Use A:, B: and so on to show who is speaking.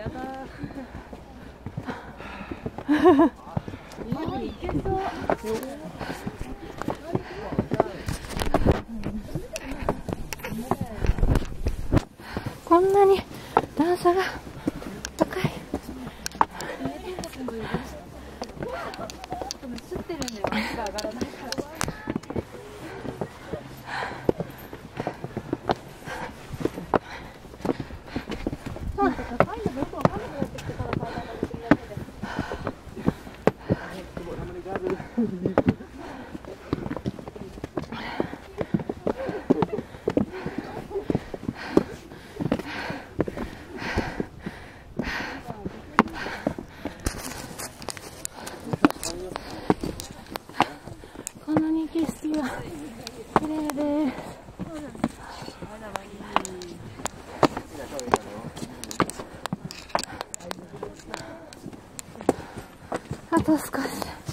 A: やだいいけそう
B: こんなに段差が。高い。
A: 吸ってるんだよ。上がらないからなんか高いのがよくわかんなくなってきてから体ができるだけで
B: あと少し。